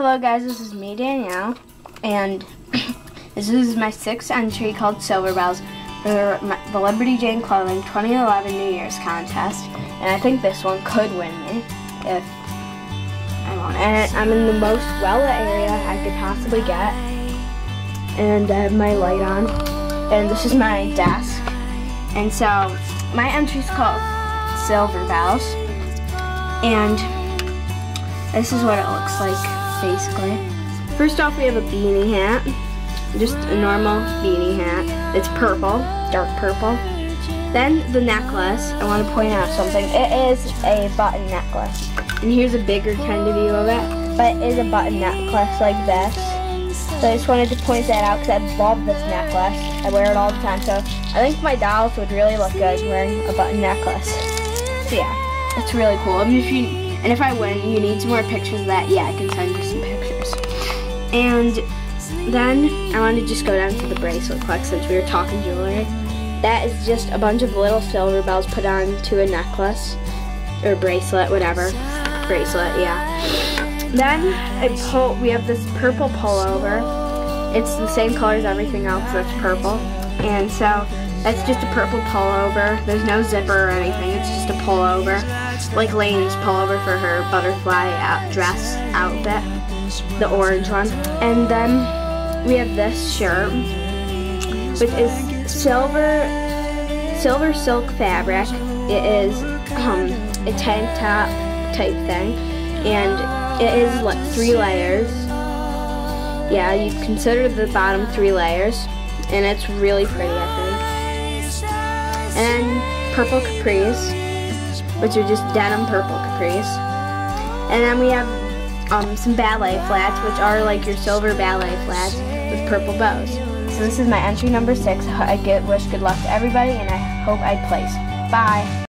Hello guys, this is me, Danielle, and this is my sixth entry called Silver Bells for the Liberty Jane Clothing 2011 New Year's contest, and I think this one could win me if I want it. I'm in the most well-lit area I could possibly get, and I have my light on, and this is my desk, and so my entry is called Silver Bells, and this is what it looks like basically. First off, we have a beanie hat. Just a normal beanie hat. It's purple, dark purple. Then the necklace, I want to point out something. It is a button necklace. And here's a bigger kind of view of it. But it is a button necklace like this. So I just wanted to point that out because I love this necklace. I wear it all the time. So I think my dolls would really look good wearing a button necklace. So yeah, it's really cool. I mean, if you and if I win, you need some more pictures of that, yeah, I can send you some pictures. And then I want to just go down to the bracelet collection since we were talking jewelry. That is just a bunch of little silver bells put on to a necklace or bracelet, whatever. Bracelet, yeah. Then I pull, we have this purple pullover. It's the same color as everything else that's purple. And so that's just a purple pullover. There's no zipper or anything. It's just a pullover like Lane's pullover for her butterfly out dress outfit, the orange one. And then we have this shirt, which is silver, silver silk fabric. It is um, a tank top type thing, and it is like three layers. Yeah, you consider the bottom three layers, and it's really pretty, I think. And purple capris which are just denim purple capris. And then we have um, some ballet flats, which are like your silver ballet flats with purple bows. So this is my entry number six. I get wish good luck to everybody, and I hope I place. Bye.